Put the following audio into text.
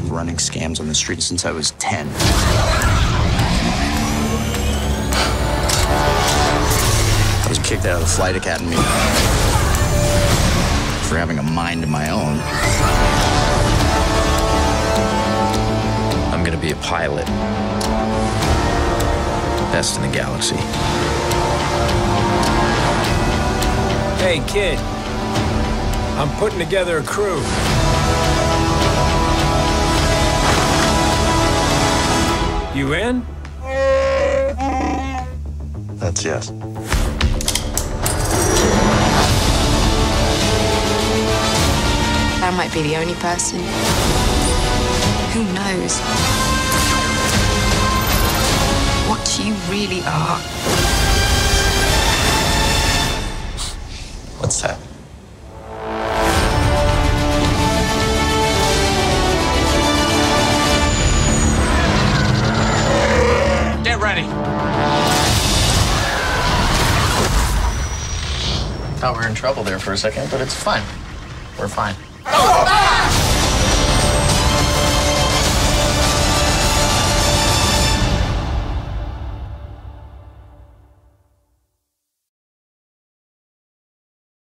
running scams on the street since I was 10. I was kicked out of the flight academy for having a mind of my own. I'm gonna be a pilot. Best in the galaxy. Hey, kid. I'm putting together a crew. You in? That's yes. I might be the only person. Who knows? What you really are. What's that? Ready. Thought we were in trouble there for a second, but it's fine. We're fine.